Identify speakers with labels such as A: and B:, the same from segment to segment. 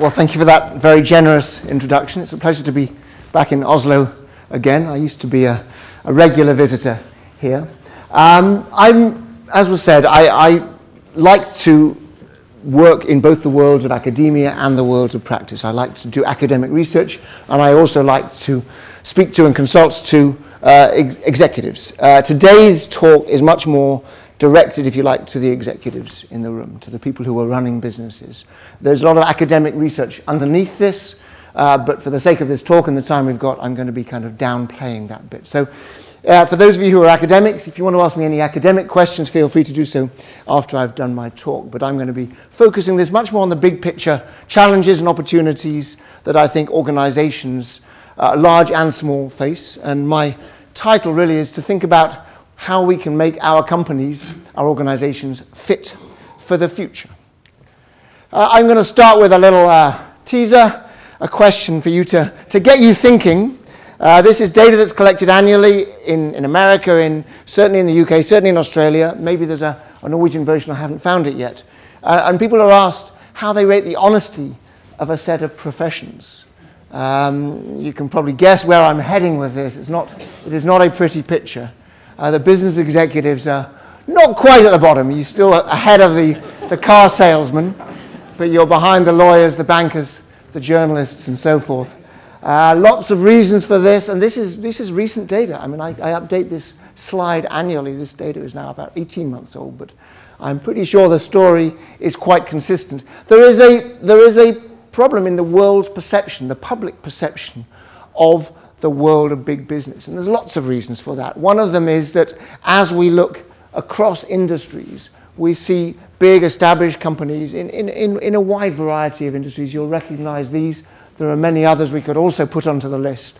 A: Well, thank you for that very generous introduction. It's a pleasure to be back in Oslo again. I used to be a, a regular visitor here. Um, I'm, as was said, I, I like to work in both the worlds of academia and the worlds of practice. I like to do academic research, and I also like to speak to and consult to uh, ex executives. Uh, today's talk is much more directed, if you like, to the executives in the room, to the people who are running businesses. There's a lot of academic research underneath this, uh, but for the sake of this talk and the time we've got, I'm going to be kind of downplaying that bit. So uh, for those of you who are academics, if you want to ask me any academic questions, feel free to do so after I've done my talk. But I'm going to be focusing this much more on the big picture challenges and opportunities that I think organizations, uh, large and small, face. And my title really is to think about how we can make our companies, our organizations, fit for the future. Uh, I'm going to start with a little uh, teaser, a question for you to, to get you thinking. Uh, this is data that's collected annually in, in America, in, certainly in the UK, certainly in Australia. Maybe there's a, a Norwegian version, I haven't found it yet. Uh, and people are asked how they rate the honesty of a set of professions. Um, you can probably guess where I'm heading with this. It's not, it is not a pretty picture. Uh, the business executives are not quite at the bottom. You're still ahead of the, the car salesman, but you're behind the lawyers, the bankers, the journalists, and so forth. Uh, lots of reasons for this, and this is, this is recent data. I mean, I, I update this slide annually. This data is now about 18 months old, but I'm pretty sure the story is quite consistent. There is a, there is a problem in the world's perception, the public perception of the world of big business. And there's lots of reasons for that. One of them is that as we look across industries, we see big established companies in, in, in, in a wide variety of industries. You'll recognize these. There are many others we could also put onto the list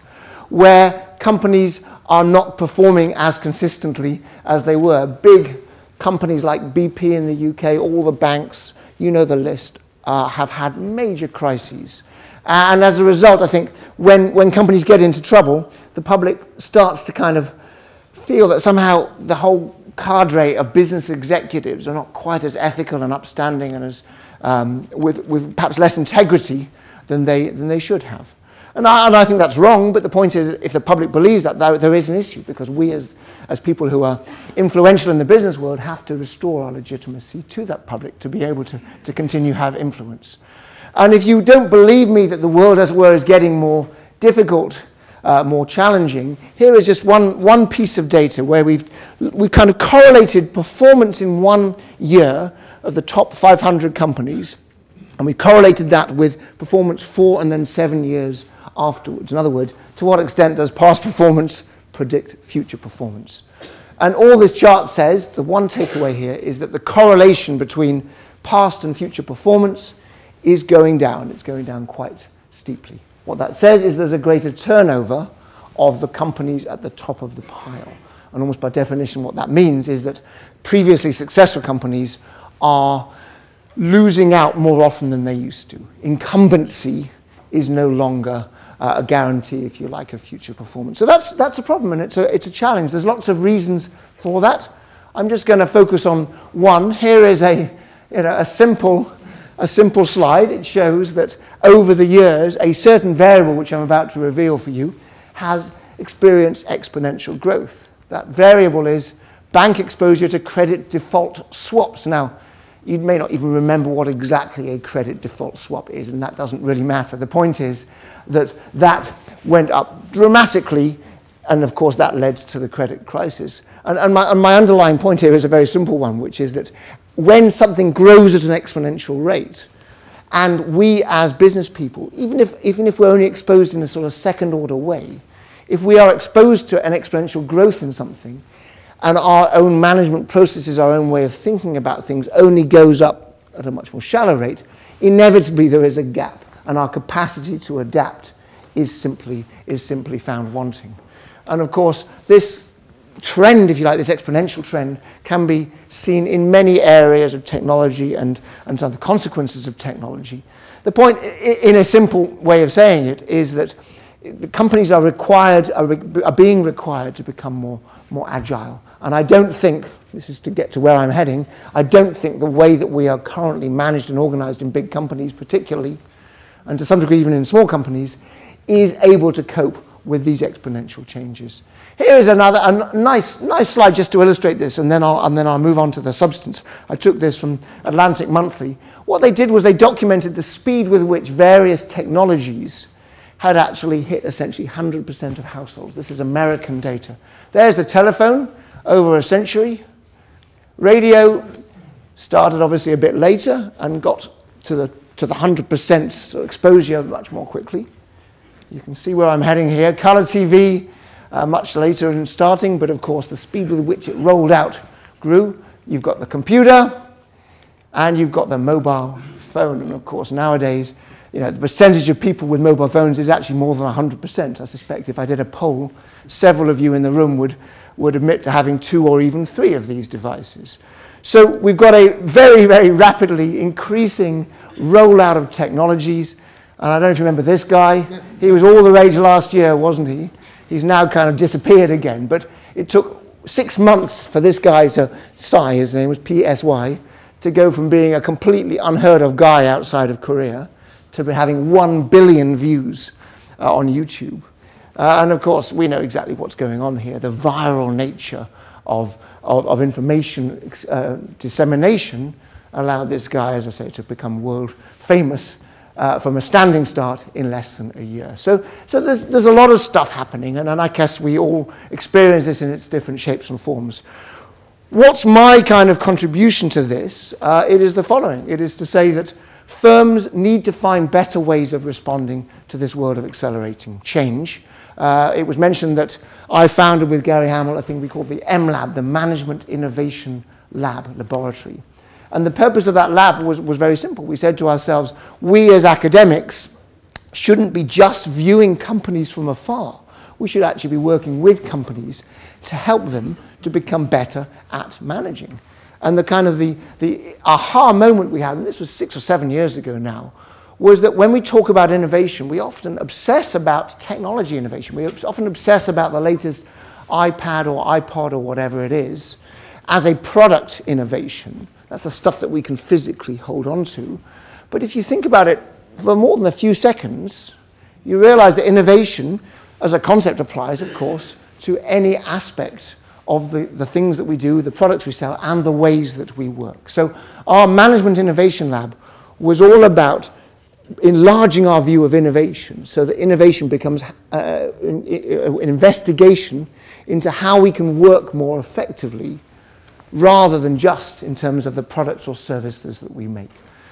A: where companies are not performing as consistently as they were. Big companies like BP in the UK, all the banks, you know the list, uh, have had major crises. And as a result, I think when, when companies get into trouble, the public starts to kind of feel that somehow the whole cadre of business executives are not quite as ethical and upstanding and as, um, with, with perhaps less integrity than they, than they should have. And I, and I, think that's wrong, but the point is, if the public believes that, there, there is an issue because we, as, as people who are influential in the business world, have to restore our legitimacy to that public to be able to, to continue have influence. And if you don't believe me that the world, as it were, is getting more difficult, uh, more challenging, here is just one, one piece of data where we've, we kind of correlated performance in one year of the top 500 companies, and we correlated that with performance four and then seven years afterwards. In other words, to what extent does past performance predict future performance? And all this chart says, the one takeaway here is that the correlation between past and future performance is going down. It's going down quite steeply. What that says is there's a greater turnover of the companies at the top of the pile. And almost by definition, what that means is that previously successful companies are losing out more often than they used to. Incumbency is no longer uh, a guarantee, if you like, of future performance. So that's, that's a problem and it's a, it's a challenge. There's lots of reasons for that. I'm just going to focus on one. Here is a, you know, a simple a simple slide. It shows that over the years, a certain variable, which I'm about to reveal for you, has experienced exponential growth. That variable is bank exposure to credit default swaps. Now, you may not even remember what exactly a credit default swap is, and that doesn't really matter. The point is that that went up dramatically, and of course that led to the credit crisis. And, and, my, and my underlying point here is a very simple one, which is that when something grows at an exponential rate, and we as business people, even if, even if we're only exposed in a sort of second order way, if we are exposed to an exponential growth in something, and our own management processes, our own way of thinking about things only goes up at a much more shallow rate, inevitably there is a gap, and our capacity to adapt is simply, is simply found wanting. And of course, this trend, if you like, this exponential trend, can be seen in many areas of technology and, and some of the consequences of technology. The point, in a simple way of saying it, is that the companies are required, are, are being required to become more, more agile. And I don't think, this is to get to where I'm heading, I don't think the way that we are currently managed and organized in big companies, particularly, and to some degree even in small companies, is able to cope with these exponential changes. Here is another a nice, nice slide just to illustrate this, and then, I'll, and then I'll move on to the substance. I took this from Atlantic Monthly. What they did was they documented the speed with which various technologies had actually hit essentially 100% of households. This is American data. There's the telephone over a century. Radio started obviously a bit later and got to the, to the 100% exposure much more quickly. You can see where I'm heading here. Color TV, uh, much later in starting, but of course the speed with which it rolled out grew. You've got the computer and you've got the mobile phone. And of course, nowadays, you know, the percentage of people with mobile phones is actually more than 100%. I suspect if I did a poll, several of you in the room would, would admit to having two or even three of these devices. So we've got a very, very rapidly increasing rollout of technologies. And I don't know if you remember this guy. He was all the rage last year, wasn't he? He's now kind of disappeared again. But it took six months for this guy to, Psy, his name was P-S-Y, to go from being a completely unheard of guy outside of Korea to having one billion views uh, on YouTube. Uh, and of course, we know exactly what's going on here. The viral nature of, of, of information uh, dissemination allowed this guy, as I say, to become world famous uh, from a standing start in less than a year. So, so there's, there's a lot of stuff happening, and, and I guess we all experience this in its different shapes and forms. What's my kind of contribution to this? Uh, it is the following. It is to say that firms need to find better ways of responding to this world of accelerating change. Uh, it was mentioned that I founded with Gary Hamel a thing we call the M-Lab, the Management Innovation Lab Laboratory. And the purpose of that lab was, was very simple. We said to ourselves, we as academics shouldn't be just viewing companies from afar. We should actually be working with companies to help them to become better at managing. And the kind of the, the aha moment we had, and this was six or seven years ago now, was that when we talk about innovation, we often obsess about technology innovation. We often obsess about the latest iPad or iPod or whatever it is as a product innovation. That's the stuff that we can physically hold on to. But if you think about it for more than a few seconds, you realize that innovation as a concept applies, of course, to any aspect of the, the things that we do, the products we sell, and the ways that we work. So our Management Innovation Lab was all about enlarging our view of innovation so that innovation becomes uh, an, an investigation into how we can work more effectively rather than just in terms of the products or services that we make.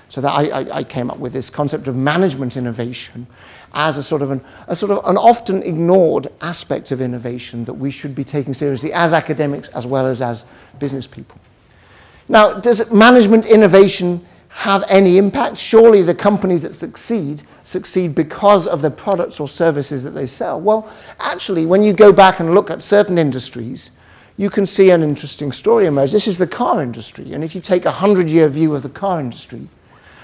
A: So that I, I, I came up with this concept of management innovation as a sort of an, a sort of an often ignored aspect of innovation that we should be taking seriously as academics as well as as business people. Now, does management innovation have any impact? Surely the companies that succeed succeed because of the products or services that they sell. Well, actually, when you go back and look at certain industries, you can see an interesting story emerge. This is the car industry. And if you take a 100 year view of the car industry,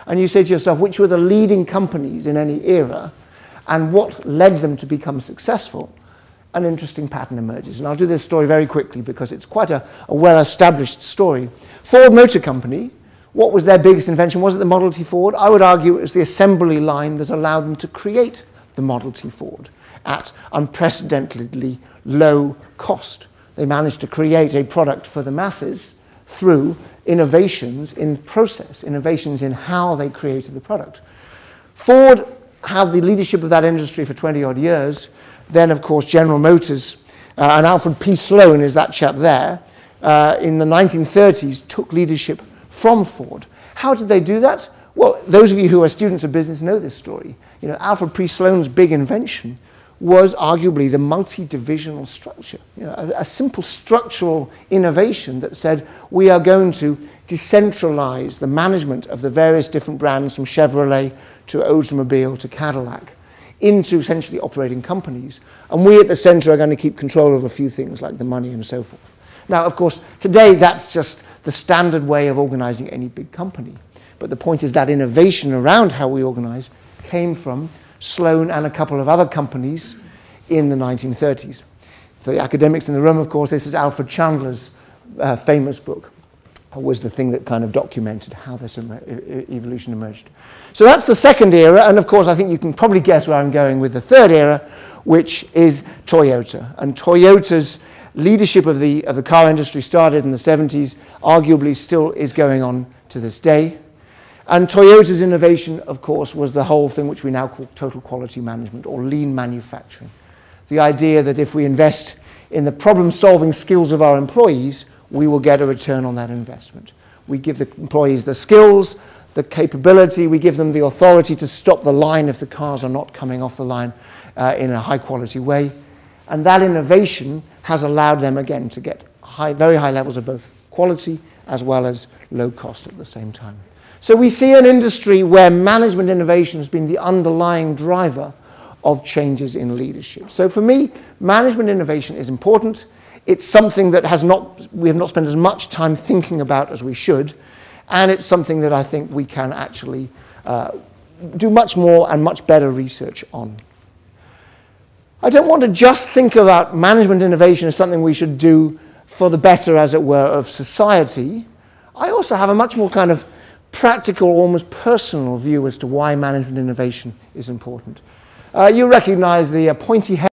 A: and you say to yourself, which were the leading companies in any era, and what led them to become successful, an interesting pattern emerges. And I'll do this story very quickly because it's quite a, a well established story. Ford Motor Company, what was their biggest invention? Was it the Model T Ford? I would argue it was the assembly line that allowed them to create the Model T Ford at unprecedentedly low cost. They managed to create a product for the masses through innovations in process, innovations in how they created the product. Ford had the leadership of that industry for 20 odd years. Then, of course, General Motors uh, and Alfred P. Sloan is that chap there, uh, in the 1930s took leadership from Ford. How did they do that? Well, those of you who are students of business know this story. You know, Alfred P. Sloan's big invention was arguably the multi-divisional structure, you know, a, a, simple structural innovation that said we are going to decentralize the management of the various different brands from Chevrolet to Oldsmobile to Cadillac into essentially operating companies. And we at the center are going to keep control of a few things like the money and so forth. Now, of course, today that's just the standard way of organizing any big company. But the point is that innovation around how we organize came from Sloan and a couple of other companies in the 1930s. For the academics in the room, of course, this is Alfred Chandler's uh, famous book, was the thing that kind of documented how this evolution emerged. So that's the second era, and of course, I think you can probably guess where I'm going with the third era, which is Toyota. And Toyota's leadership of the, of the car industry started in the 70s, arguably still is going on to this day. And Toyota's innovation, of course, was the whole thing which we now call total quality management or lean manufacturing. The idea that if we invest in the problem solving skills of our employees, we will get a return on that investment. We give the employees the skills, the capability, we give them the authority to stop the line if the cars are not coming off the line uh, in a high quality way. And that innovation has allowed them again to get high, very high levels of both quality as well as low cost at the same time. So we see an industry where management innovation has been the underlying driver of changes in leadership. So for me, management innovation is important. It's something that has not, we have not spent as much time thinking about as we should, and it's something that I think we can actually uh, do much more and much better research on. I don't want to just think about management innovation as something we should do for the better, as it were, of society. I also have a much more kind of practical, almost personal view as to why management innovation is important. Uh, you recognize the uh, pointy head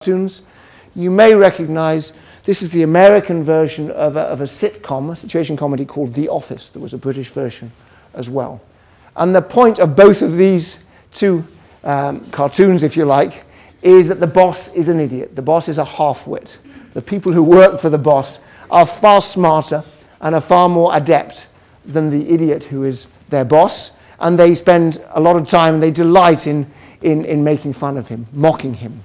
A: cartoons. You may recognize this is the American version of a, of a sitcom, a situation comedy called The Office. There was a British version as well. And the point of both of these two um, cartoons, if you like, is that the boss is an idiot. The boss is a half-wit. The people who work for the boss are far smarter and are far more adept than the idiot who is their boss. And they spend a lot of time and they delight in, in, in making fun of him, mocking him.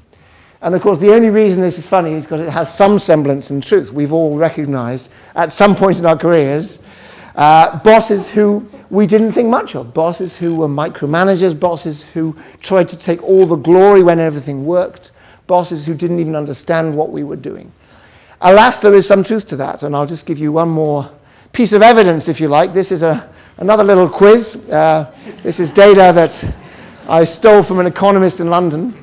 A: And of course, the only reason this is funny is because it has some semblance in truth. We've all recognized at some point in our careers uh, bosses who we didn't think much of, bosses who were micromanagers, bosses who tried to take all the glory when everything worked, bosses who didn't even understand what we were doing. Alas, there is some truth to that, and I'll just give you one more piece of evidence, if you like. This is a, another little quiz. Uh, this is data that I stole from an economist in London.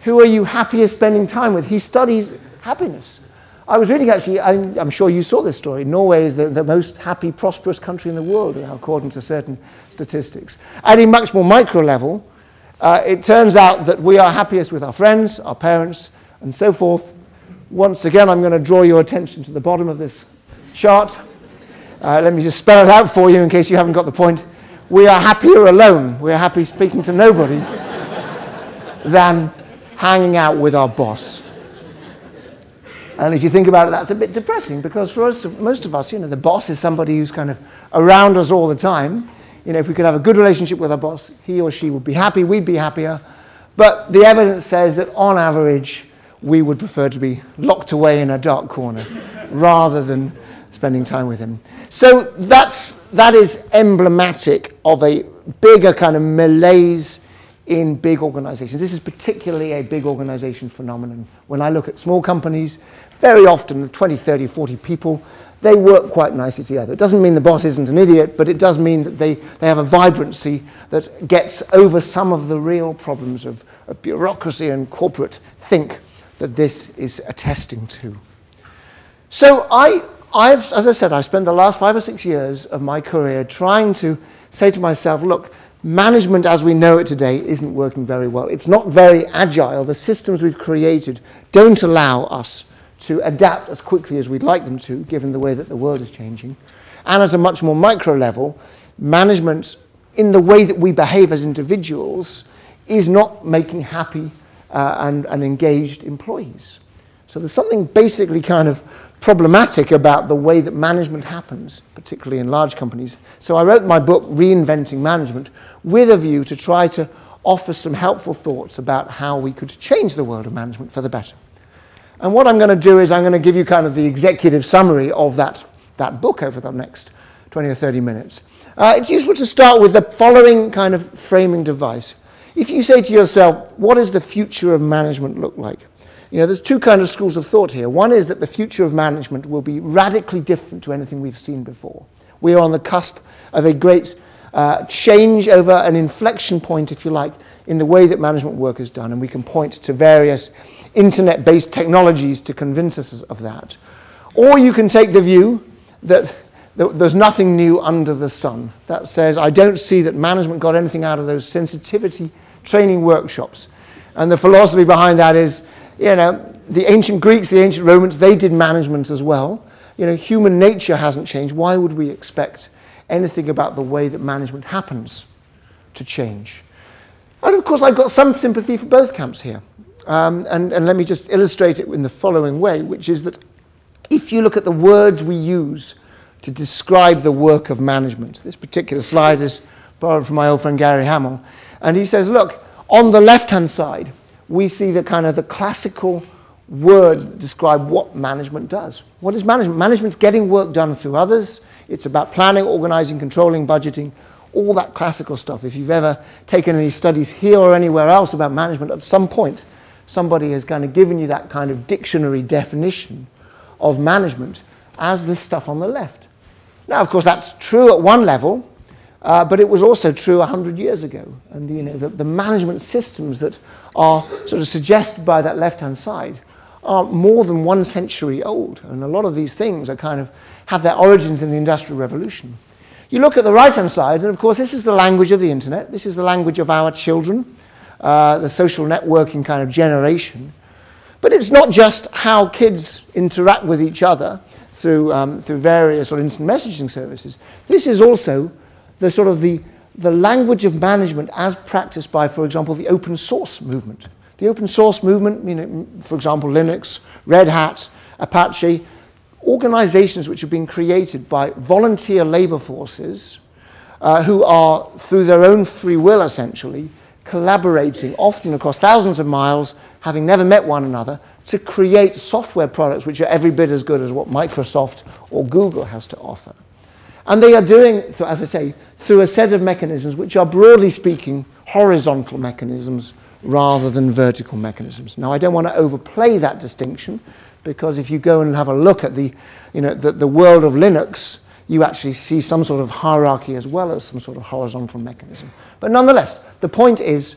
A: Who are you happiest spending time with? He studies happiness. I was reading actually, I'm, I'm sure you saw this story. Norway is the, the, most happy, prosperous country in the world, according to certain statistics. At a much more micro level, uh, it turns out that we are happiest with our friends, our parents, and so forth. Once again, I'm going to draw your attention to the bottom of this chart. Uh, let me just spell it out for you in case you haven't got the point. We are happier alone. We are happy speaking to nobody than hanging out with our boss. And if you think about it, that's a bit depressing because for us, most of us, you know, the boss is somebody who's kind of around us all the time. You know, if we could have a good relationship with our boss, he or she would be happy, we'd be happier. But the evidence says that on average, we would prefer to be locked away in a dark corner rather than spending time with him. So that's, that is emblematic of a bigger kind of malaise in big organizations. This is particularly a big organization phenomenon. When I look at small companies, very often 20, 30, 40 people, they work quite nicely together. It doesn't mean the boss isn't an idiot, but it does mean that they, they have a vibrancy that gets over some of the real problems of, of bureaucracy and corporate think that this is attesting to. So I, I've, as I said, I've spent the last five or six years of my career trying to say to myself, look, management as we know it today isn't working very well. It's not very agile. The systems we've created don't allow us to adapt as quickly as we'd like them to, given the way that the world is changing. And at a much more micro level, management, in the way that we behave as individuals, is not making happy uh, and, and engaged employees. So there's something basically kind of problematic about the way that management happens, particularly in large companies. So I wrote my book, Reinventing Management, with a view to try to offer some helpful thoughts about how we could change the world of management for the better. And what I'm going to do is I'm going to give you kind of the executive summary of that, that book over the next 20 or 30 minutes. Uh, it's useful to start with the following kind of framing device. If you say to yourself, what does the future of management look like? You know, there's two kind of schools of thought here. One is that the future of management will be radically different to anything we've seen before. We are on the cusp of a great uh, change over an inflection point, if you like, in the way that management work is done, and we can point to various internet-based technologies to convince us of that. Or you can take the view that there's nothing new under the sun. That says, I don't see that management got anything out of those sensitivity training workshops. And the philosophy behind that is, you know, the ancient Greeks, the ancient Romans, they did management as well. You know, human nature hasn't changed. Why would we expect anything about the way that management happens to change? And of course, I've got some sympathy for both camps here. Um, and, and let me just illustrate it in the following way, which is that if you look at the words we use to describe the work of management, this particular slide is borrowed from my old friend Gary Hamel, and he says, look, on the left-hand side, we see the kind of the classical words that describe what management does. What is management? Management's getting work done through others. It's about planning, organizing, controlling, budgeting, all that classical stuff. If you've ever taken any studies here or anywhere else about management, at some point, somebody has kind of given you that kind of dictionary definition of management as the stuff on the left. Now, of course, that's true at one level, uh, but it was also true 100 years ago. And you know, the, the management systems that are sort of suggested by that left-hand side are more than one century old. And a lot of these things are kind of have their origins in the Industrial Revolution. You look at the right-hand side, and of course, this is the language of the internet. This is the language of our children, uh, the social networking kind of generation. But it's not just how kids interact with each other through, um, through various or instant messaging services. This is also the sort of the, the language of management as practiced by, for example, the open source movement. The open source movement, you know, for example, Linux, Red Hat, Apache, organizations which have been created by volunteer labor forces uh, who are, through their own free will essentially, collaborating, often across thousands of miles, having never met one another, to create software products which are every bit as good as what Microsoft or Google has to offer. And they are doing, as I say, through a set of mechanisms which are broadly speaking horizontal mechanisms rather than vertical mechanisms. Now, I don't want to overplay that distinction because if you go and have a look at the, you know, the, the world of Linux, you actually see some sort of hierarchy as well as some sort of horizontal mechanism. But nonetheless, the point is,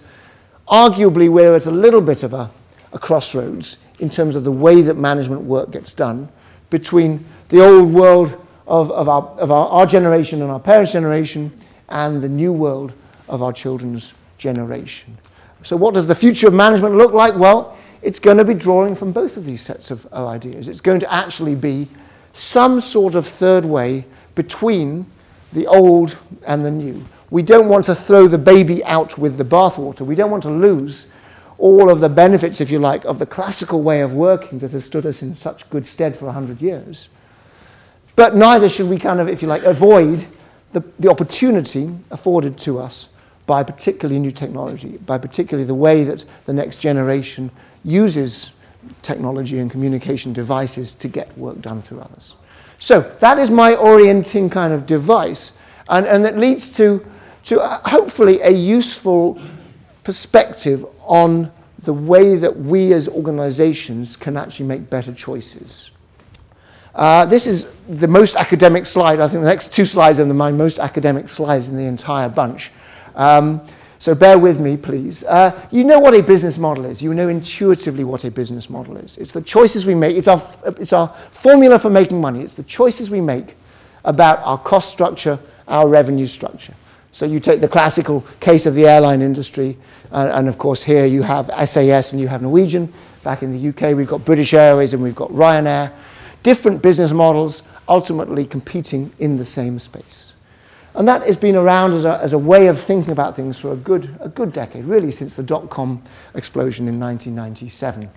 A: arguably, we're at a little bit of a, a crossroads in terms of the way that management work gets done between the old world of, of, our, of our, our generation and our parents' generation and the new world of our children's generation. So what does the future of management look like? Well, it's going to be drawing from both of these sets of, of ideas. It's going to actually be some sort of third way between the old and the new. We don't want to throw the baby out with the bathwater. We don't want to lose all of the benefits, if you like, of the classical way of working that has stood us in such good stead for 100 years. But neither should we kind of, if you like, avoid the, the opportunity afforded to us by particularly new technology, by particularly the way that the next generation uses technology and communication devices to get work done through others. So that is my orienting kind of device, and, and it leads to, to uh, hopefully a useful perspective on the way that we as organizations can actually make better choices. Uh, this is the most academic slide. I think the next two slides are the my most academic slides in the entire bunch. Um, so bear with me, please. Uh, you know what a business model is. You know intuitively what a business model is. It's the choices we make. It's our, it's our formula for making money. It's the choices we make about our cost structure, our revenue structure. So you take the classical case of the airline industry, uh, and of course here you have SAS and you have Norwegian. Back in the UK we've got British Airways and we've got Ryanair. Different business models ultimately competing in the same space. And that has been around as a, as a way of thinking about things for a good, a good decade, really since the dot-com explosion in 1997.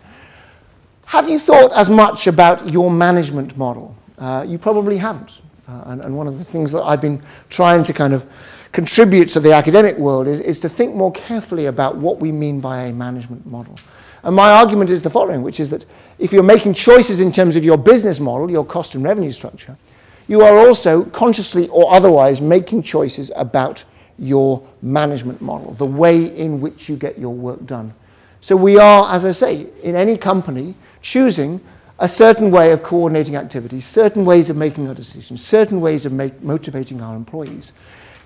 A: Have you thought as much about your management model? Uh, you probably haven't. Uh, and, and one of the things that I've been trying to kind of contribute to the academic world is, is to think more carefully about what we mean by a management model. And my argument is the following, which is that if you're making choices in terms of your business model, your cost and revenue structure, you are also consciously or otherwise making choices about your management model, the way in which you get your work done. So we are, as I say, in any company, choosing a certain way of coordinating activities, certain ways of making our decisions, certain ways of make, motivating our employees.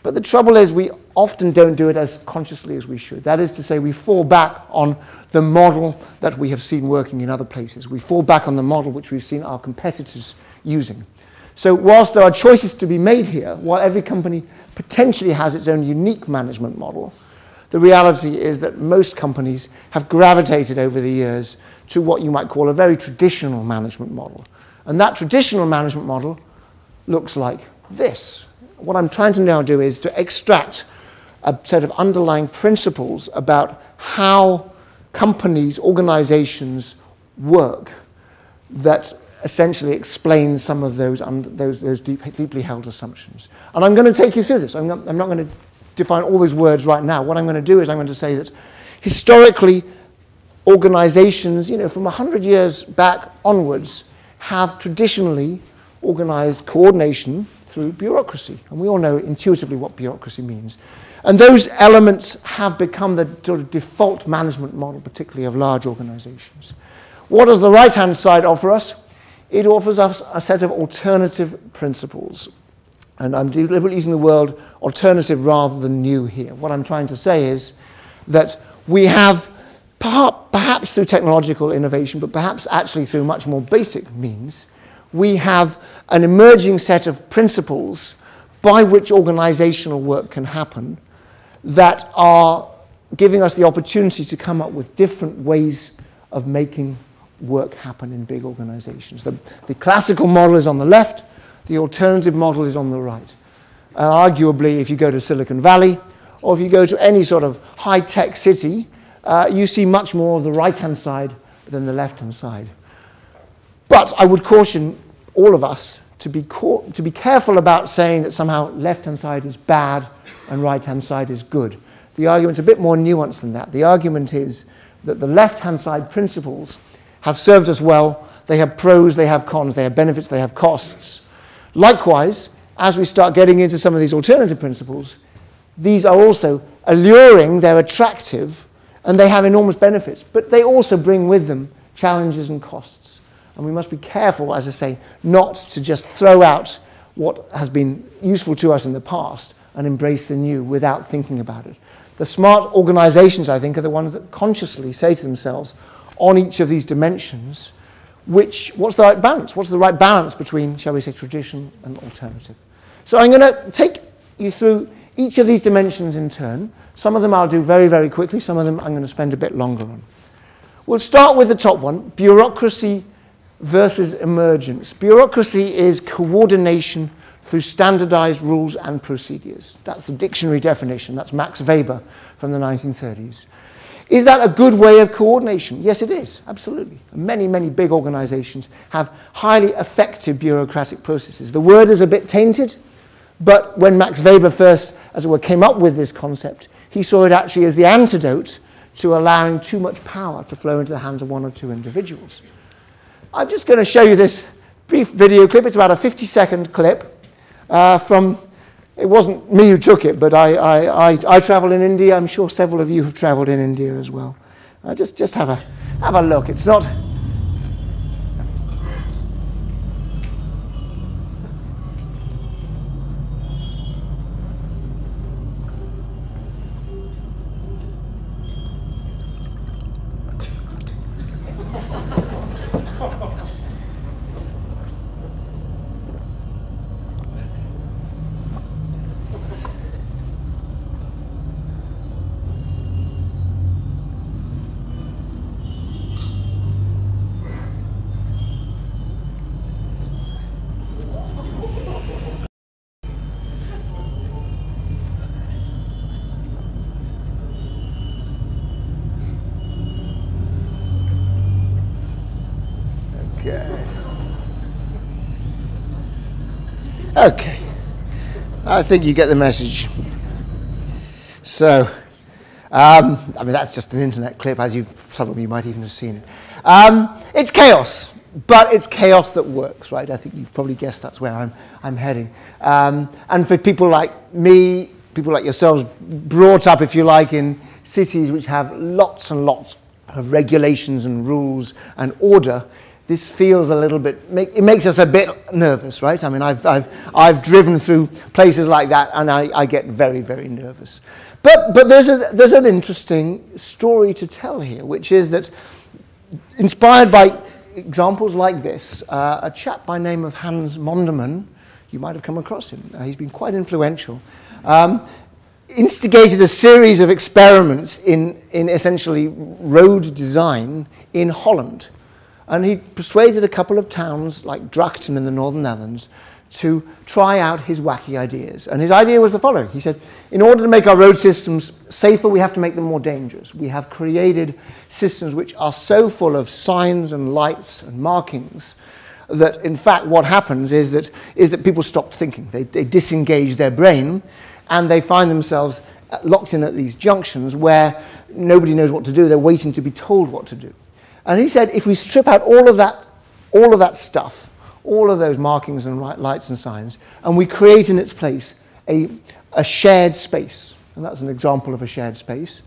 A: But the trouble is we often don't do it as consciously as we should. That is to say, we fall back on the model that we have seen working in other places. We fall back on the model which we've seen our competitors using. So whilst there are choices to be made here, while every company potentially has its own unique management model, the reality is that most companies have gravitated over the years to what you might call a very traditional management model. And that traditional management model looks like this. What I'm trying to now do is to extract a set of underlying principles about how companies, organizations work that essentially explain some of those, those, those deep, deeply held assumptions. And I'm going to take you through this. I'm not, I'm not going to define all those words right now. What I'm going to do is I'm going to say that historically, organizations, you know, from 100 years back onwards, have traditionally organized coordination through bureaucracy. And we all know intuitively what bureaucracy means. And those elements have become the sort of default management model, particularly of large organizations. What does the right-hand side offer us? It offers us a set of alternative principles. And I'm deliberately using the word alternative rather than new here. What I'm trying to say is that we have, perhaps through technological innovation, but perhaps actually through much more basic means, we have an emerging set of principles by which organizational work can happen that are giving us the opportunity to come up with different ways of making work happen in big organizations. The, the classical model is on the left, the alternative model is on the right. And arguably, if you go to Silicon Valley, or if you go to any sort of high-tech city, uh, you see much more of the right-hand side than the left-hand side. But I would caution all of us to be, to be careful about saying that somehow left-hand side is bad and right-hand side is good. The argument's a bit more nuanced than that. The argument is that the left-hand side principles have served us well. They have pros, they have cons, they have benefits, they have costs. Likewise, as we start getting into some of these alternative principles, these are also alluring, they're attractive, and they have enormous benefits. But they also bring with them challenges and costs. And we must be careful, as I say, not to just throw out what has been useful to us in the past and embrace the new without thinking about it. The smart organizations, I think, are the ones that consciously say to themselves, on each of these dimensions, which, what's the right balance? What's the right balance between, shall we say, tradition and alternative? So I'm going to take you through each of these dimensions in turn. Some of them I'll do very, very quickly. Some of them I'm going to spend a bit longer on. We'll start with the top one, bureaucracy versus emergence. Bureaucracy is coordination through standardized rules and procedures. That's the dictionary definition. That's Max Weber from the 1930s. Is that a good way of coordination? Yes, it is, absolutely. Many, many big organizations have highly effective bureaucratic processes. The word is a bit tainted, but when Max Weber first, as it were, came up with this concept, he saw it actually as the antidote to allowing too much power to flow into the hands of one or two individuals. I'm just going to show you this brief video clip. It's about a 50 second clip uh, from it wasn't me who took it, but I, I, I, I travel in India. I'm sure several of you have traveled in India as well. Uh, just, just have, a, have a look. It's not, Okay. I think you get the message. So, um, I mean, that's just an internet clip, as you some of you might even have seen it. Um, it's chaos, but it's chaos that works, right? I think you've probably guessed that's where I'm, I'm heading. Um, and for people like me, people like yourselves, brought up, if you like, in cities which have lots and lots of regulations and rules and order, this feels a little bit, make, it makes us a bit nervous, right? I mean, I've, I've, I've driven through places like that and I, I get very, very nervous. But, but there's, a, there's an interesting story to tell here, which is that inspired by examples like this, uh, a chap by name of Hans Monderman, you might have come across him, uh, he's been quite influential, um, instigated a series of experiments in, in essentially road design in Holland. And he persuaded a couple of towns like Drachten in the Northern Netherlands to try out his wacky ideas. And his idea was the following. He said, in order to make our road systems safer, we have to make them more dangerous. We have created systems which are so full of signs and lights and markings that, in fact, what happens is that, is that people stop thinking. They, they disengage their brain and they find themselves locked in at these junctions where nobody knows what to do. They're waiting to be told what to do. And he said, if we strip out all of that, all of that stuff, all of those markings and lights and signs, and we create in its place a, a shared space. And that's an example of a shared space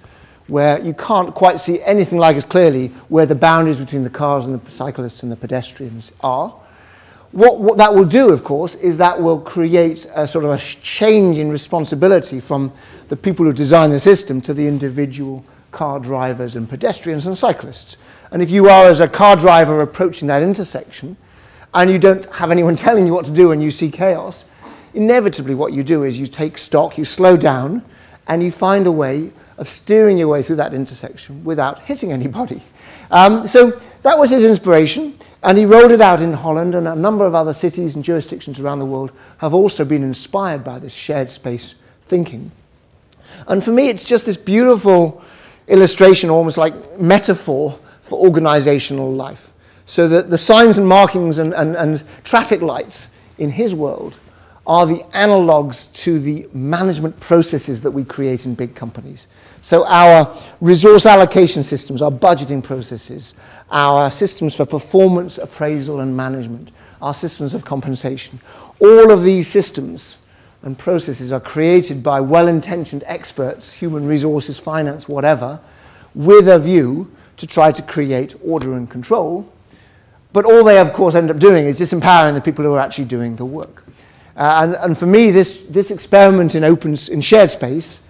A: where you can't quite see anything like as clearly where the boundaries between the cars and the cyclists and the pedestrians are. What, what that will do, of course, is that will create a sort of a change in responsibility from the people who design the system to the individual car drivers and pedestrians and cyclists. And if you are, as a car driver, approaching that intersection, and you don't have anyone telling you what to do and you see chaos, inevitably what you do is you take stock, you slow down, and you find a way of steering your way through that intersection without hitting anybody. Um, so that was his inspiration, and he rolled it out in Holland, and a number of other cities and jurisdictions around the world have also been inspired by this shared space thinking. And for me, it's just this beautiful illustration, almost like metaphor for organizational life. So that the signs and markings and, and, and traffic lights in his world are the analogues to the management processes that we create in big companies. So our resource allocation systems, our budgeting processes, our systems for performance appraisal and management, our systems of compensation, all of these systems and processes are created by well-intentioned experts, human resources, finance, whatever, with a view to try to create order and control but all they, of course, end up doing is disempowering the people who are actually doing the work. Uh, and, and for me, this, this experiment in, open, in shared space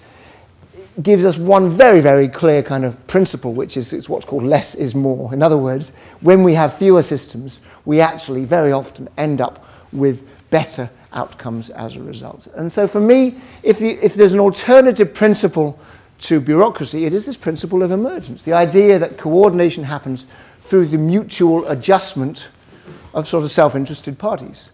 A: gives us one very, very clear kind of principle, which is it's what's called less is more. In other words, when we have fewer systems, we actually very often end up with better outcomes as a result. And so for me, if, the, if there's an alternative principle to bureaucracy, it is this principle of emergence, the idea that coordination happens through the mutual adjustment of sort of self-interested parties.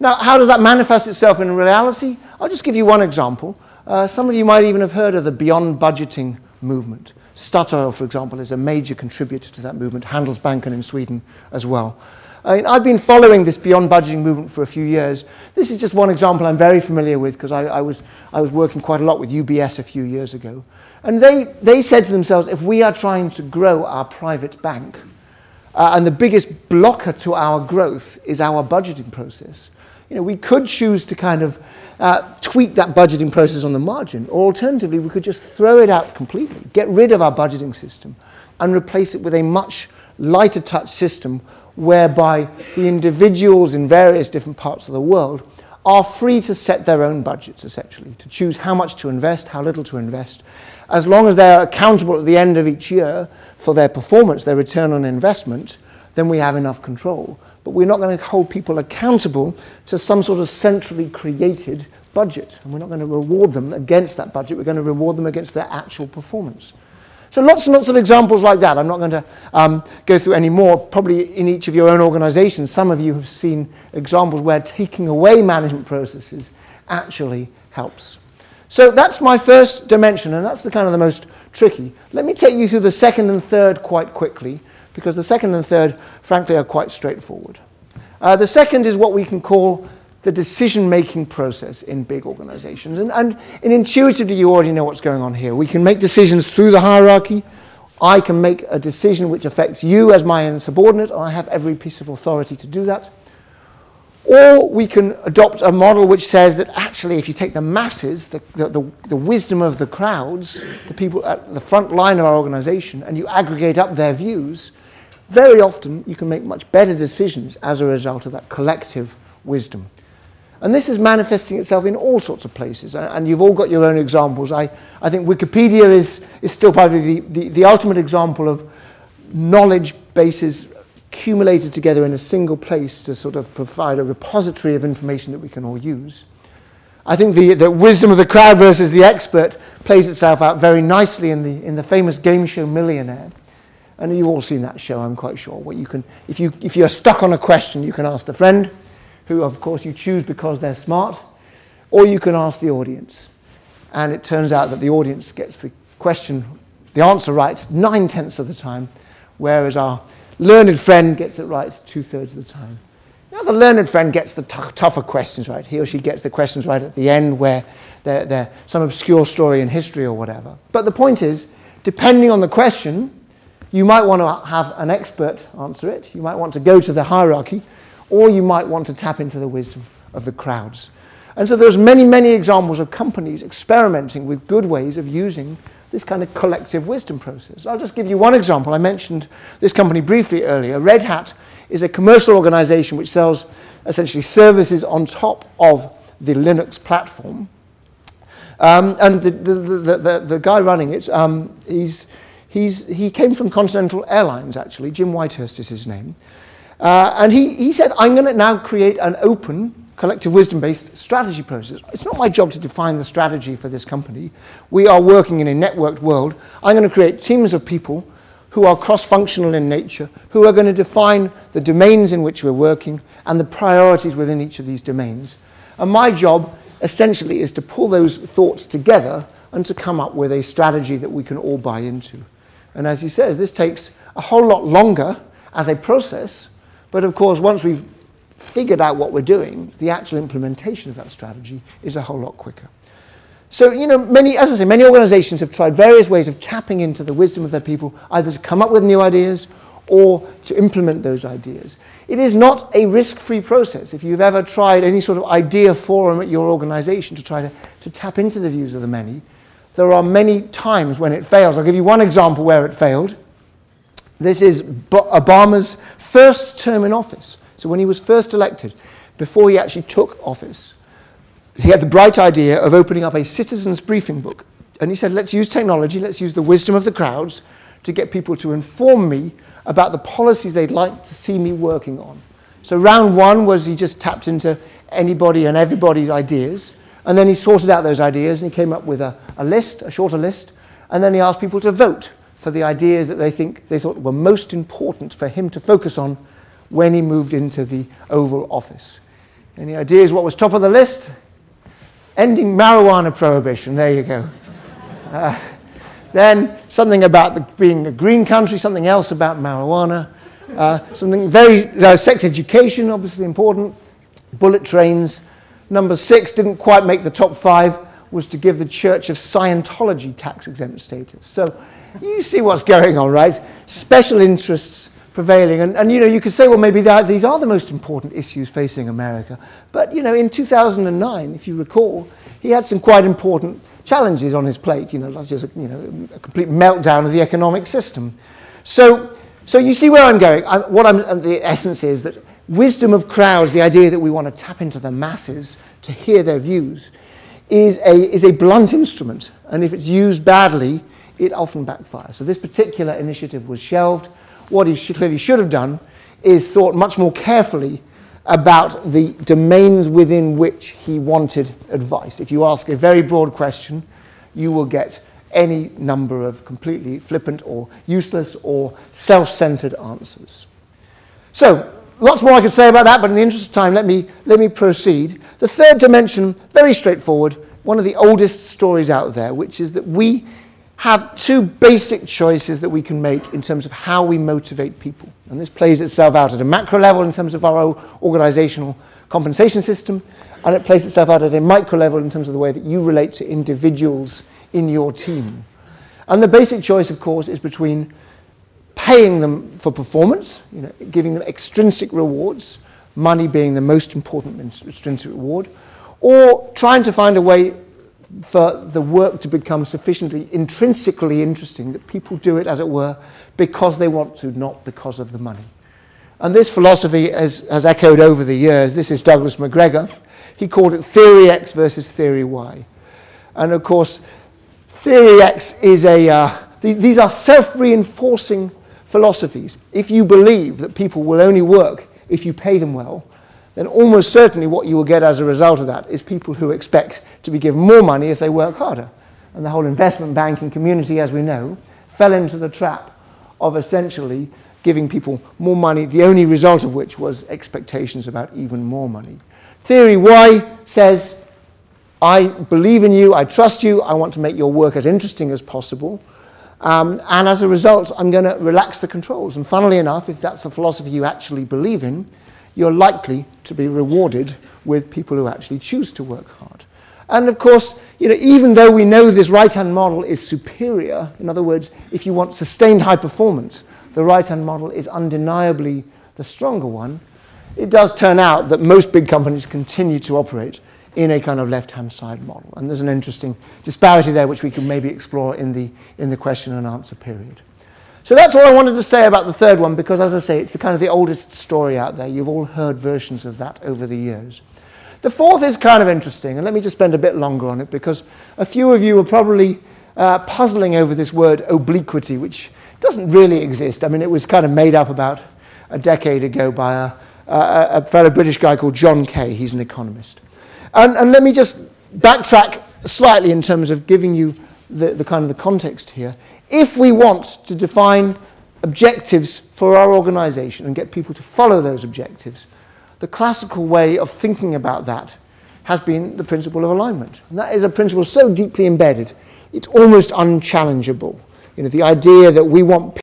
A: Now, how does that manifest itself in reality? I'll just give you one example. Uh, some of you might even have heard of the beyond budgeting movement. Statoil, for example, is a major contributor to that movement, Handelsbanken in Sweden as well. I I've been following this beyond budgeting movement for a few years. This is just one example I'm very familiar with because I, I, was, I was working quite a lot with UBS a few years ago. And they, they said to themselves, if we are trying to grow our private bank, uh, and the biggest blocker to our growth is our budgeting process. You know, we could choose to kind of uh, tweak that budgeting process on the margin, or alternatively, we could just throw it out completely, get rid of our budgeting system, and replace it with a much lighter touch system whereby the individuals in various different parts of the world are free to set their own budgets, essentially, to choose how much to invest, how little to invest, as long as they're accountable at the end of each year for their performance, their return on investment, then we have enough control. But we're not going to hold people accountable to some sort of centrally created budget. And we're not going to reward them against that budget. We're going to reward them against their actual performance. So lots and lots of examples like that. I'm not going to um, go through any more. Probably in each of your own organizations, some of you have seen examples where taking away management processes actually helps. So that's my first dimension, and that's the kind of the most tricky. Let me take you through the second and third quite quickly, because the second and third, frankly, are quite straightforward. Uh, the second is what we can call the decision-making process in big organizations. And, and, and intuitively, you already know what's going on here. We can make decisions through the hierarchy. I can make a decision which affects you as my subordinate, and I have every piece of authority to do that. Or we can adopt a model which says that actually, if you take the masses, the, the, the, the, wisdom of the crowds, the people at the front line of our organization, and you aggregate up their views, very often you can make much better decisions as a result of that collective wisdom. And this is manifesting itself in all sorts of places, and you've all got your own examples. I, I think Wikipedia is, is still probably the, the, the ultimate example of knowledge bases accumulated together in a single place to sort of provide a repository of information that we can all use. I think the, the wisdom of the crowd versus the expert plays itself out very nicely in the, in the famous game show Millionaire. And you've all seen that show, I'm quite sure. What you can, if, you, if you're stuck on a question, you can ask the friend, who of course you choose because they're smart, or you can ask the audience. And it turns out that the audience gets the question, the answer right nine tenths of the time, whereas our learned friend gets it right two thirds of the time. Now, the learned friend gets the tougher questions right. He or she gets the questions right at the end where they're, they're some obscure story in history or whatever. But the point is, depending on the question, you might want to have an expert answer it, you might want to go to the hierarchy, or you might want to tap into the wisdom of the crowds. And so there's many, many examples of companies experimenting with good ways of using this kind of collective wisdom process. I'll just give you one example. I mentioned this company briefly earlier. Red Hat is a commercial organization which sells essentially services on top of the Linux platform. Um, and the, the, the, the, the guy running it, um, he's, he's, he came from Continental Airlines, actually. Jim Whitehurst is his name. Uh, and he, he said, I'm going to now create an open, collective wisdom based strategy process. It's not my job to define the strategy for this company. We are working in a networked world. I'm going to create teams of people who are cross-functional in nature, who are going to define the domains in which we're working and the priorities within each of these domains. And my job essentially is to pull those thoughts together and to come up with a strategy that we can all buy into. And as he says, this takes a whole lot longer as a process, but of course, once we've figured out what we're doing, the actual implementation of that strategy is a whole lot quicker. So, you know, many, as I say, many organizations have tried various ways of tapping into the wisdom of their people, either to come up with new ideas or to implement those ideas. It is not a risk-free process. If you've ever tried any sort of idea forum at your organization to try to, to tap into the views of the many, there are many times when it fails. I'll give you one example where it failed. This is Obama's first term in office. So when he was first elected, before he actually took office, he had the bright idea of opening up a citizens briefing book. And he said, let's use technology, let's use the wisdom of the crowds to get people to inform me about the policies they'd like to see me working on. So round one was he just tapped into anybody and everybody's ideas. And then he sorted out those ideas and he came up with a, a list, a shorter list. And then he asked people to vote for the ideas that they think they thought were most important for him to focus on when he moved into the Oval Office. Any ideas what was top of the list? ending marijuana prohibition. There you go. Uh, then something about the, being a green country, something else about marijuana, uh, something very, uh, sex education, obviously important, bullet trains. Number six didn't quite make the top five, was to give the Church of Scientology tax exempt status. So you see what's going on, right? Special interests prevailing. And, and you know, you could say, well, maybe these are the most important issues facing America. But, you know, in 2009, if you recall, he had some quite important challenges on his plate, you know, like just, you know, a complete meltdown of the economic system. So, so you see where I'm going. I, what I'm, the essence is that wisdom of crowds, the idea that we want to tap into the masses to hear their views, is a, is a blunt instrument. And if it's used badly, it often backfires. So this particular initiative was shelved what he should, clearly should have done is thought much more carefully about the domains within which he wanted advice. If you ask a very broad question, you will get any number of completely flippant or useless or self-centered answers. So, lots more I could say about that, but in the interest of time, let me, let me proceed. The third dimension, very straightforward, one of the oldest stories out there, which is that we have two basic choices that we can make in terms of how we motivate people. And this plays itself out at a macro level in terms of our organizational compensation system, and it plays itself out at a micro level in terms of the way that you relate to individuals in your team. And the basic choice, of course, is between paying them for performance, you know, giving them extrinsic rewards, money being the most important extrinsic reward, or trying to find a way for the work to become sufficiently intrinsically interesting that people do it, as it were, because they want to, not because of the money. And this philosophy has, has echoed over the years. This is Douglas McGregor. He called it theory X versus theory Y. And of course, theory X is a, uh, th these are self reinforcing philosophies. If you believe that people will only work if you pay them well, then almost certainly what you will get as a result of that is people who expect to be given more money if they work harder. And the whole investment banking community, as we know, fell into the trap of essentially giving people more money, the only result of which was expectations about even more money. Theory Y says, I believe in you, I trust you, I want to make your work as interesting as possible. Um, and as a result, I'm going to relax the controls. And funnily enough, if that's the philosophy you actually believe in, you're likely to be rewarded with people who actually choose to work hard. And of course, you know, even though we know this right-hand model is superior, in other words, if you want sustained high performance, the right-hand model is undeniably the stronger one, it does turn out that most big companies continue to operate in a kind of left-hand side model. And there's an interesting disparity there which we can maybe explore in the, in the question and answer period. So that's all I wanted to say about the third one because, as I say, it's the kind of the oldest story out there. You've all heard versions of that over the years. The fourth is kind of interesting, and let me just spend a bit longer on it because a few of you are probably uh, puzzling over this word obliquity, which doesn't really exist. I mean, it was kind of made up about a decade ago by a, a, a fellow British guy called John Kay. He's an economist. And, and let me just backtrack slightly in terms of giving you the, the kind of the context here. If we want to define objectives for our organization and get people to follow those objectives, the classical way of thinking about that has been the principle of alignment. And that is a principle so deeply embedded, it's almost unchallengeable. You know, the idea that we want people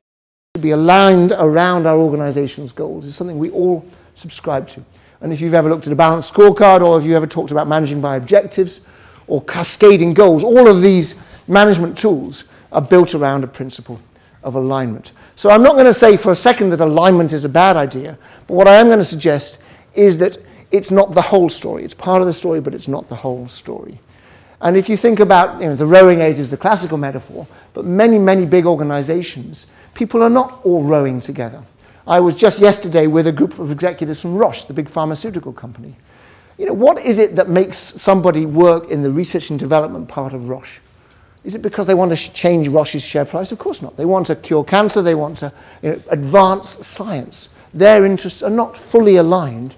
A: to be aligned around our organization's goals is something we all subscribe to. And if you've ever looked at a balanced scorecard or if you ever talked about managing by objectives or cascading goals, all of these management tools are built around a principle of alignment. So I'm not going to say for a second that alignment is a bad idea, but what I am going to suggest is that it's not the whole story. It's part of the story, but it's not the whole story. And if you think about you know, the rowing age is the classical metaphor, but many, many big organizations, people are not all rowing together. I was just yesterday with a group of executives from Roche, the big pharmaceutical company. You know, what is it that makes somebody work in the research and development part of Roche? Is it because they want to change Roche's share price? Of course not. They want to cure cancer, they want to you know, advance science. Their interests are not fully aligned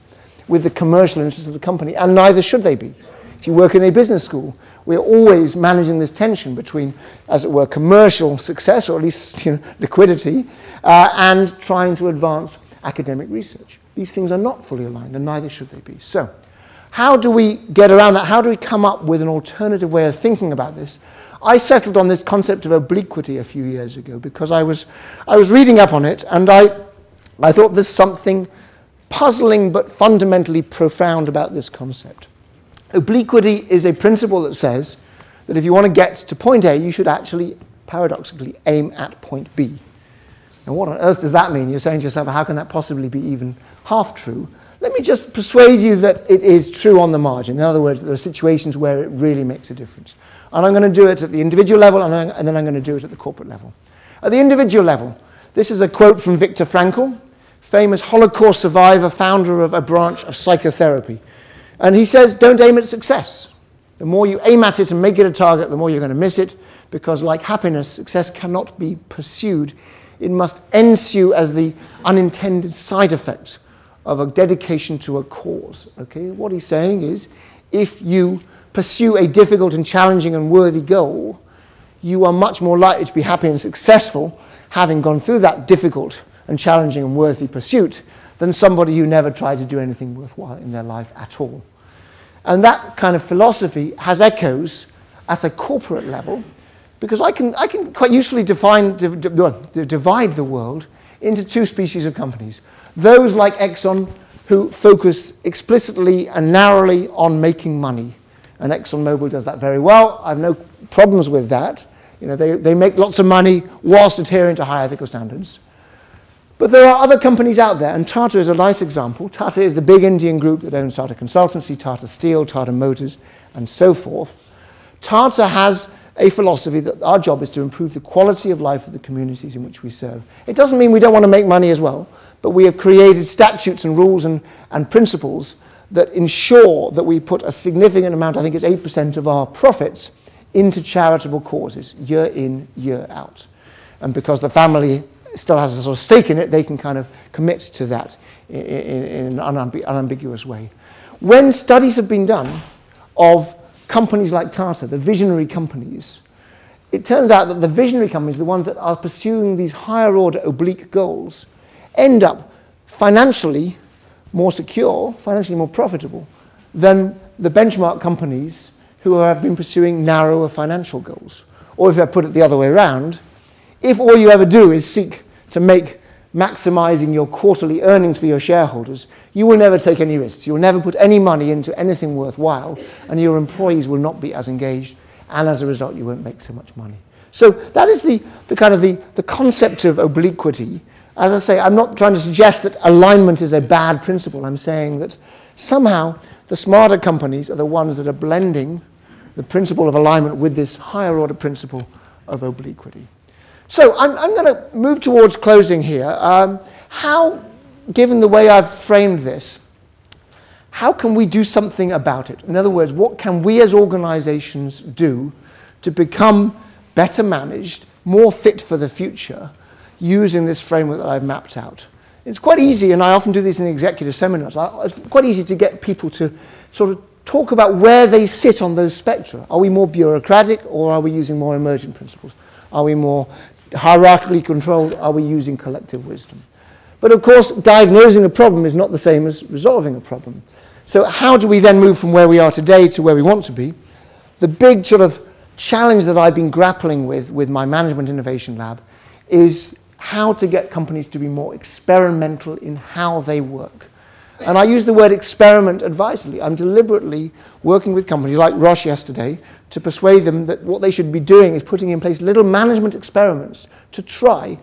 A: with the commercial interests of the company, and neither should they be. If you work in a business school, we're always managing this tension between, as it were, commercial success, or at least you know, liquidity, uh, and trying to advance academic research. These things are not fully aligned, and neither should they be. So, how do we get around that? How do we come up with an alternative way of thinking about this? I settled on this concept of obliquity a few years ago because I was, I was reading up on it and I, I thought there's something puzzling but fundamentally profound about this concept. Obliquity is a principle that says that if you want to get to point A, you should actually, paradoxically, aim at point B. Now, what on earth does that mean? You're saying to yourself, how can that possibly be even half true? Let me just persuade you that it is true on the margin. In other words, there are situations where it really makes a difference. And I'm going to do it at the individual level, and, then I'm going to do it at the corporate level. At the individual level, this is a quote from Viktor Frankl, famous Holocaust survivor, founder of a branch of psychotherapy. And he says, don't aim at success. The more you aim at it and make it a target, the more you're going to miss it, because like happiness, success cannot be pursued it must ensue as the unintended side effect of a dedication to a cause. Okay? What he's saying is if you pursue a difficult and challenging and worthy goal, you are much more likely to be happy and successful having gone through that difficult and challenging and worthy pursuit than somebody who never tried to do anything worthwhile in their life at all. And that kind of philosophy has echoes at a corporate level because I can, I can quite usefully define, divide the world into two species of companies. Those like Exxon who focus explicitly and narrowly on making money. And ExxonMobil does that very well. I have no problems with that. You know, they, they make lots of money whilst adhering to high ethical standards. But there are other companies out there, and Tata is a nice example. Tata is the big Indian group that owns Tata Consultancy, Tata Steel, Tata Motors, and so forth. Tata has a philosophy that our job is to improve the quality of life of the communities in which we serve. It doesn't mean we don't want to make money as well, but we have created statutes and rules and, and principles that ensure that we put a significant amount, I think it's 8% of our profits, into charitable causes, year in, year out. And because the family still has a sort of stake in it, they can kind of commit to that in, in, in an unambi unambiguous way. When studies have been done of companies like Tata, the visionary companies, it turns out that the visionary companies, the ones that are pursuing these higher order oblique goals, end up financially more secure, financially more profitable than the benchmark companies who have been pursuing narrower financial goals. Or if I put it the other way around, if all you ever do is seek to make maximizing your quarterly earnings for your shareholders, you will never take any risks. You will never put any money into anything worthwhile, and your employees will not be as engaged, and as a result, you won't make so much money. So that is the, the kind of the, the concept of obliquity. As I say, I'm not trying to suggest that alignment is a bad principle. I'm saying that somehow the smarter companies are the ones that are blending the principle of alignment with this higher order principle of obliquity. So I'm, I'm going to move towards closing here. Um, how, given the way I've framed this, how can we do something about it? In other words, what can we as organizations do to become better managed, more fit for the future, using this framework that I've mapped out? It's quite easy, and I often do this in executive seminars, it's quite easy to get people to sort of talk about where they sit on those spectra. Are we more bureaucratic or are we using more emergent principles? Are we more hierarchically controlled? Are we using collective wisdom? But of course, diagnosing a problem is not the same as resolving a problem. So how do we then move from where we are today to where we want to be? The big sort of challenge that I've been grappling with with my management innovation lab is how to get companies to be more experimental in how they work. And I use the word experiment advisedly. I'm deliberately working with companies like Roche yesterday to persuade them that what they should be doing is putting in place little management experiments to try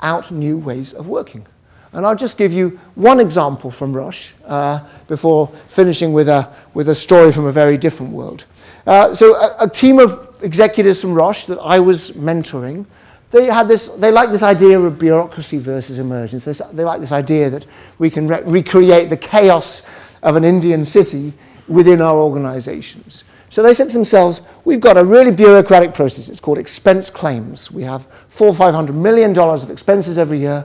A: out new ways of working. And I'll just give you one example from Roche uh, before finishing with a, with a story from a very different world. Uh, so a, a, team of executives from Roche that I was mentoring, they had this, they like this idea of bureaucracy versus emergence. They, they like this idea that we can re recreate the chaos of an Indian city within our organizations. So they said to themselves, we've got a really bureaucratic process. It's called expense claims. We have four, five hundred million dollars of expenses every year.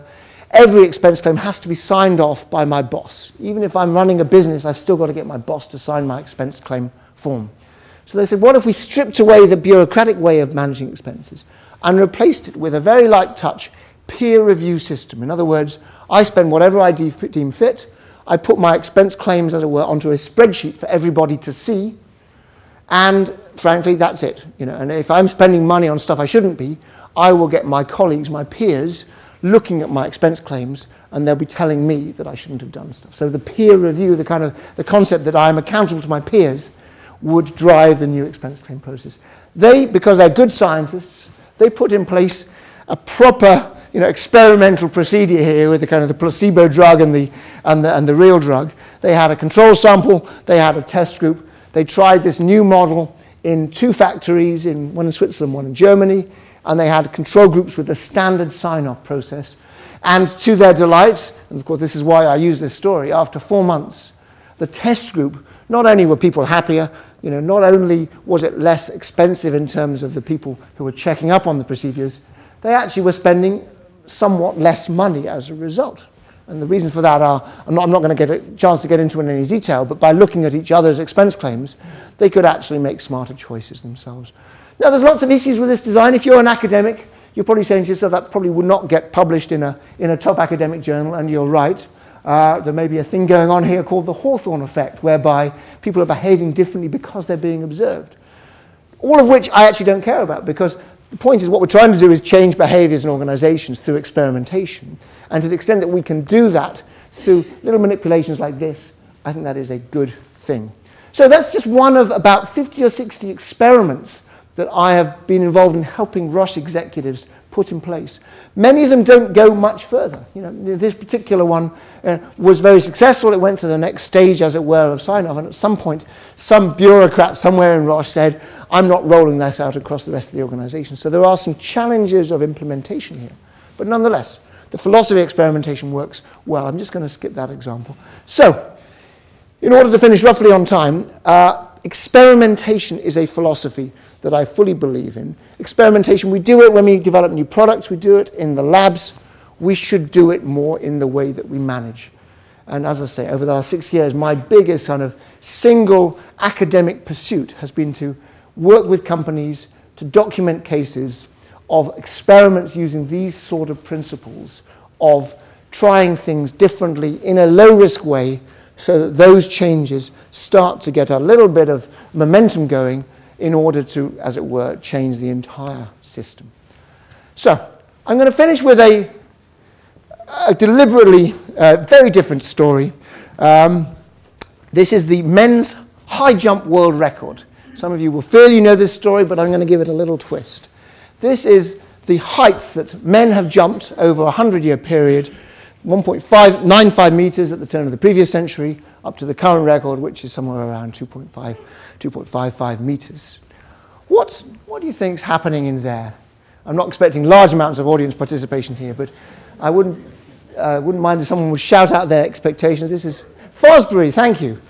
A: Every expense claim has to be signed off by my boss. Even if I'm running a business, I've still got to get my boss to sign my expense claim form. So they said, what if we stripped away the bureaucratic way of managing expenses and replaced it with a very light touch peer review system? In other words, I spend whatever I deem fit. I put my expense claims, as it were, onto a spreadsheet for everybody to see and frankly, that's it. You know, and if I'm spending money on stuff I shouldn't be, I will get my colleagues, my peers, looking at my expense claims, and they'll be telling me that I shouldn't have done stuff. So the peer review, the kind of the concept that I am accountable to my peers, would drive the new expense claim process. They, because they're good scientists, they put in place a proper you know, experimental procedure here with the kind of the placebo drug and the, and the, and the real drug. They had a control sample, they had a test group, they tried this new model in two factories, in, one in Switzerland, one in Germany, and they had control groups with a standard sign-off process. And to their delight, and of course this is why I use this story, after four months, the test group, not only were people happier, you know, not only was it less expensive in terms of the people who were checking up on the procedures, they actually were spending somewhat less money as a result. And the reasons for that are, I'm not, I'm not going to get a chance to get into in any detail, but by looking at each other's expense claims, they could actually make smarter choices themselves. Now, there's lots of issues with this design. If you're an academic, you're probably saying to yourself that probably would not get published in a, in a top academic journal, and you're right. Uh, there may be a thing going on here called the Hawthorne effect, whereby people are behaving differently because they're being observed. All of which I actually don't care about because the point is what we're trying to do is change behaviors in organizations through experimentation. And to the extent that we can do that through little manipulations like this, I think that is a good thing. So that's just one of about 50 or 60 experiments that I have been involved in helping Roche executives put in place. Many of them don't go much further. You know, this particular one uh, was very successful. It went to the next stage, as it were, of sign-off. And at some point, some bureaucrat somewhere in Roche said, I'm not rolling this out across the rest of the organization. So there are some challenges of implementation here. But nonetheless, the philosophy of experimentation works well. I'm just going to skip that example. So, in order to finish roughly on time, uh, experimentation is a philosophy that I fully believe in. Experimentation, we do it when we develop new products, we do it in the labs, we should do it more in the way that we manage. And as I say, over the last six years, my biggest kind of single academic pursuit has been to work with companies to document cases of experiments using these sort of principles of trying things differently in a low risk way so that those changes start to get a little bit of momentum going in order to, as it were, change the entire system. So, I'm going to finish with a, a deliberately uh, very different story. Um, this is the men's high jump world record. Some of you will feel you know this story, but I'm going to give it a little twist. This is the height that men have jumped over a 100 year period 1.95 meters at the turn of the previous century, up to the current record, which is somewhere around 2.5, 2.55 meters. What, what do you think is happening in there? I'm not expecting large amounts of audience participation here, but I wouldn't, uh, wouldn't mind if someone would shout out their expectations. This is Fosbury, thank you.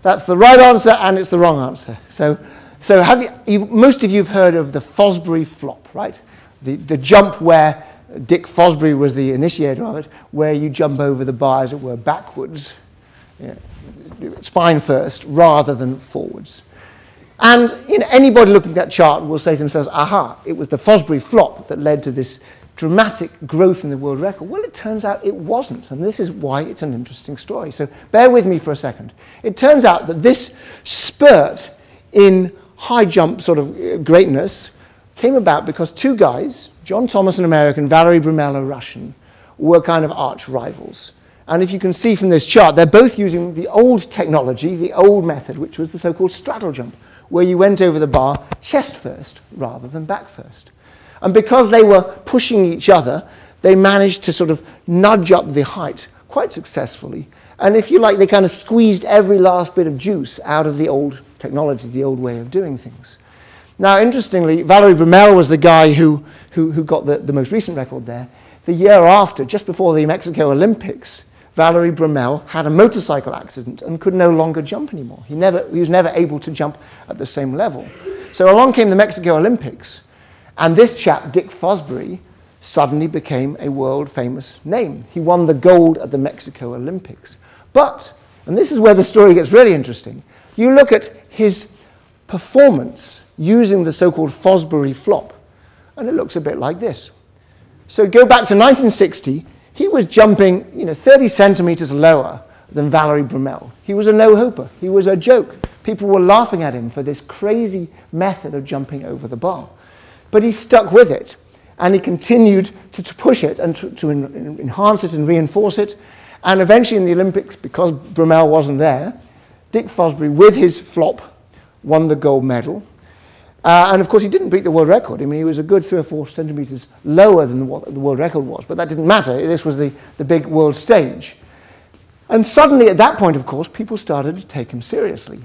A: That's the right answer and it's the wrong answer. So, so have you, most of you have heard of the Fosbury flop, right? The, the jump where Dick Fosbury was the initiator of it, where you jump over the bar, as it were, backwards, you know, spine first, rather than forwards. And you know, anybody looking at that chart will say to themselves, aha, it was the Fosbury flop that led to this dramatic growth in the world record. Well, it turns out it wasn't, and this is why it's an interesting story. So bear with me for a second. It turns out that this spurt in high jump sort of uh, greatness came about because two guys, John Thomas, an American, Valery Brumel, a Russian, were kind of arch rivals. And if you can see from this chart, they're both using the old technology, the old method, which was the so-called straddle jump, where you went over the bar chest first rather than back first. And because they were pushing each other, they managed to sort of nudge up the height quite successfully. And if you like, they kind of squeezed every last bit of juice out of the old technology, the old way of doing things. Now, interestingly, Valery Brumel was the guy who, who, who got the, the most recent record there. The year after, just before the Mexico Olympics, Valery Brumel had a motorcycle accident and could no longer jump anymore. He, never, he was never able to jump at the same level. So along came the Mexico Olympics, and this chap, Dick Fosbury, suddenly became a world famous name. He won the gold at the Mexico Olympics. But, and this is where the story gets really interesting, you look at his performance using the so-called Fosbury flop. And it looks a bit like this. So go back to 1960, he was jumping you know, 30 centimeters lower than Valery Brumel. He was a no-hoper. He was a joke. People were laughing at him for this crazy method of jumping over the bar. But he stuck with it, and he continued to, to push it and to, to en enhance it and reinforce it. And eventually in the Olympics, because Brumel wasn't there, Dick Fosbury, with his flop, won the gold medal. Uh, and of course, he didn't beat the world record. I mean, he was a good three or four centimeters lower than what the world record was, but that didn't matter. This was the, the big world stage. And suddenly, at that point, of course, people started to take him seriously.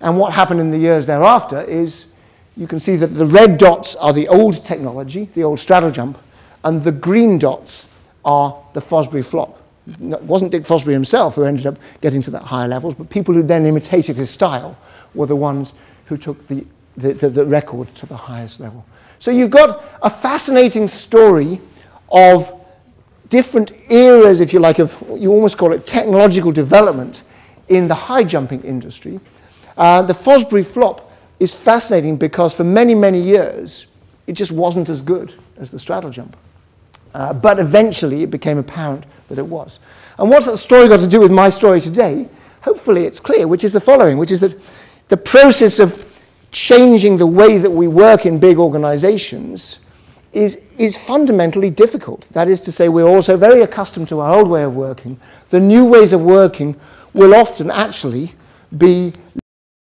A: And what happened in the years thereafter is you can see that the red dots are the old technology, the old straddle jump, and the green dots are the Fosbury flop. It wasn't Dick Fosbury himself who ended up getting to that higher levels, but people who then imitated his style were the ones who took the the, the, the record to the highest level. So you've got a fascinating story of different eras, if you like, of you almost call it technological development in the high jumping industry. Uh, the Fosbury flop is fascinating because for many, many years, it just wasn't as good as the straddle jump. Uh, but eventually, it became apparent that it was. And what's that story got to do with my story today? Hopefully, it's clear, which is the following, which is that the process of changing the way that we work in big organizations is, is fundamentally difficult. That is to say, we're also very accustomed to our old way of working. The new ways of working will often actually be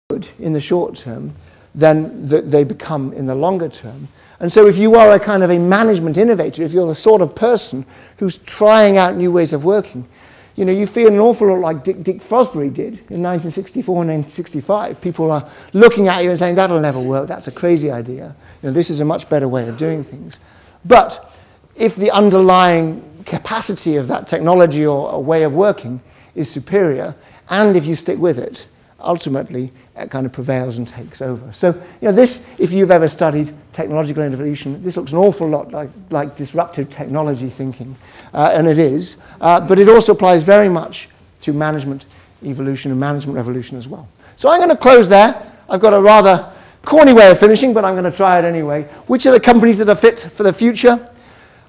A: good in the short term than the, they become in the longer term. And so if you are a kind of a management innovator, if you're the sort of person who's trying out new ways of working, you know, you feel an awful lot like Dick, Dick Fosbury did in 1964 and 1965. People are looking at you and saying, that'll never work, that's a crazy idea. You know, this is a much better way of doing things. But if the underlying capacity of that technology or, or way of working is superior, and if you stick with it, ultimately it kind of prevails and takes over. So, you know, this, if you've ever studied technological innovation, this looks an awful lot like, like disruptive technology thinking, uh, and it is, uh, but it also applies very much to management evolution and management revolution as well. So I'm going to close there. I've got a rather corny way of finishing, but I'm going to try it anyway. Which are the companies that are fit for the future?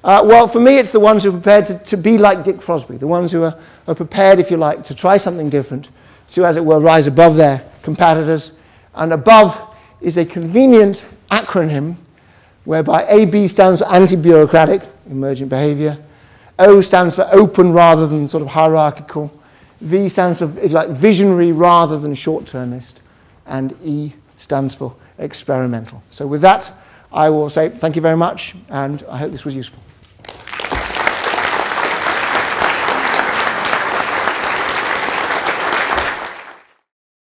A: Uh, well, for me, it's the ones who are prepared to, to be like Dick Fosbury, the ones who are, are prepared, if you like, to try something different, to, as it were, rise above their competitors. And above is a convenient acronym whereby AB stands for anti-bureaucratic, emergent behavior. O stands for open rather than sort of hierarchical. V stands for, like, visionary rather than short-termist. And E stands for experimental. So with that, I will say thank you very much, and I hope this was useful.